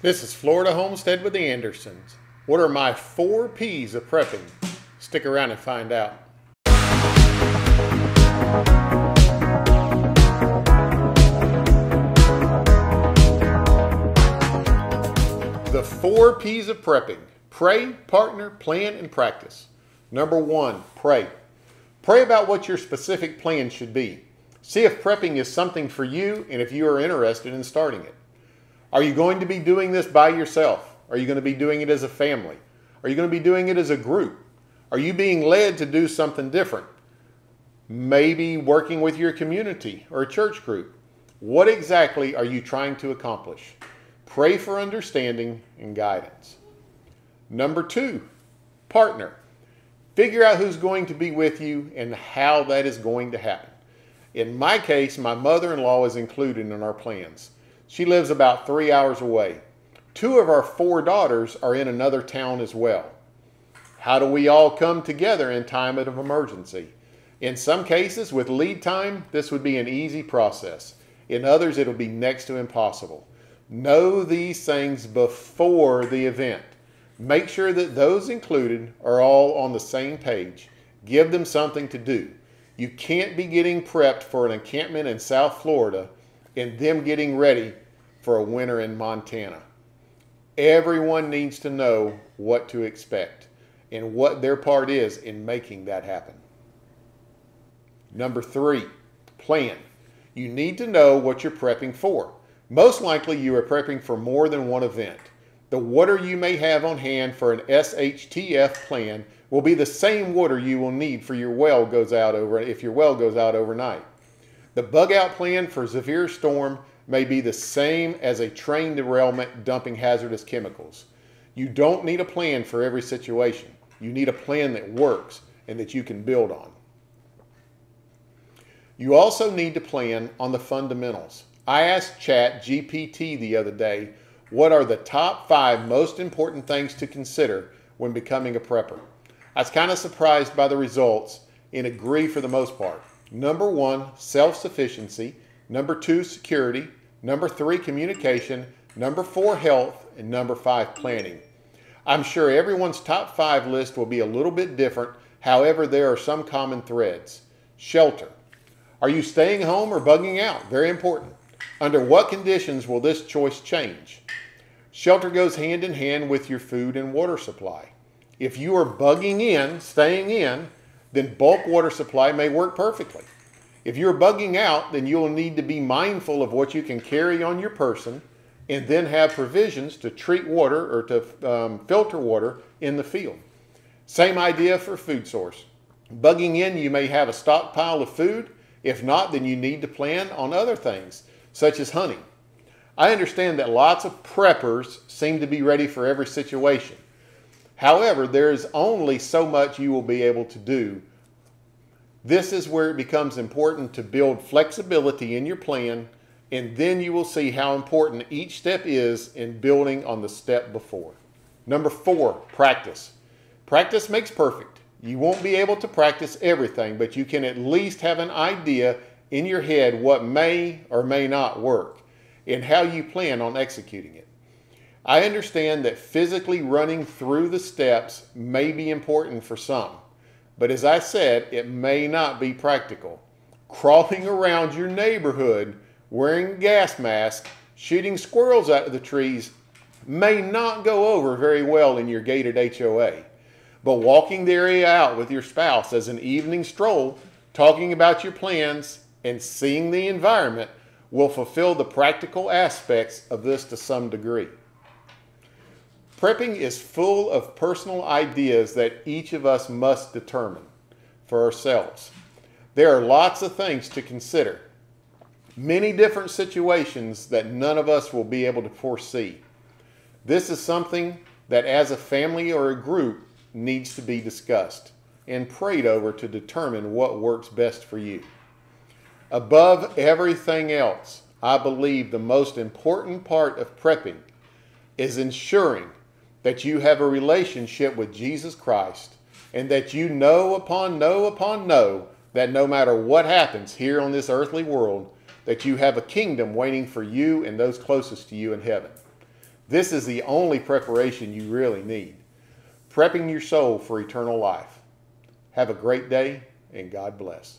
This is Florida Homestead with the Andersons. What are my four P's of prepping? Stick around and find out. The four P's of prepping pray, partner, plan, and practice. Number one, pray. Pray about what your specific plan should be. See if prepping is something for you and if you are interested in starting it. Are you going to be doing this by yourself? Are you going to be doing it as a family? Are you going to be doing it as a group? Are you being led to do something different? Maybe working with your community or a church group. What exactly are you trying to accomplish? Pray for understanding and guidance. Number two, partner. Figure out who's going to be with you and how that is going to happen. In my case, my mother in law is included in our plans. She lives about three hours away. Two of our four daughters are in another town as well. How do we all come together in time of emergency? In some cases, with lead time, this would be an easy process. In others, it'll be next to impossible. Know these things before the event. Make sure that those included are all on the same page. Give them something to do. You can't be getting prepped for an encampment in South Florida and them getting ready for a winter in Montana. Everyone needs to know what to expect and what their part is in making that happen. Number three, plan. You need to know what you're prepping for. Most likely, you are prepping for more than one event. The water you may have on hand for an SHTF plan will be the same water you will need for your well goes out over if your well goes out overnight. The bug out plan for severe storm may be the same as a train derailment dumping hazardous chemicals. You don't need a plan for every situation. You need a plan that works and that you can build on. You also need to plan on the fundamentals. I asked Chat GPT the other day, what are the top five most important things to consider when becoming a prepper? I was kind of surprised by the results and agree for the most part. Number one, self sufficiency. Number two, security. Number three, communication. Number four, health. And number five, planning. I'm sure everyone's top five list will be a little bit different. However, there are some common threads. Shelter. Are you staying home or bugging out? Very important. Under what conditions will this choice change? Shelter goes hand in hand with your food and water supply. If you are bugging in, staying in, then bulk water supply may work perfectly. If you're bugging out, then you'll need to be mindful of what you can carry on your person and then have provisions to treat water or to um, filter water in the field. Same idea for food source. Bugging in, you may have a stockpile of food. If not, then you need to plan on other things, such as hunting. I understand that lots of preppers seem to be ready for every situation. However, there is only so much you will be able to do. This is where it becomes important to build flexibility in your plan, and then you will see how important each step is in building on the step before. Number four, practice. Practice makes perfect. You won't be able to practice everything, but you can at least have an idea in your head what may or may not work and how you plan on executing it. I understand that physically running through the steps may be important for some, but as I said, it may not be practical. Crawling around your neighborhood wearing a gas mask, shooting squirrels out of the trees may not go over very well in your gated HOA. But walking the area out with your spouse as an evening stroll, talking about your plans, and seeing the environment will fulfill the practical aspects of this to some degree. Prepping is full of personal ideas that each of us must determine for ourselves. There are lots of things to consider, many different situations that none of us will be able to foresee. This is something that, as a family or a group, needs to be discussed and prayed over to determine what works best for you. Above everything else, I believe the most important part of prepping is ensuring that you have a relationship with Jesus Christ and that you know upon know upon know that no matter what happens here on this earthly world, that you have a kingdom waiting for you and those closest to you in heaven. This is the only preparation you really need. Prepping your soul for eternal life. Have a great day and God bless.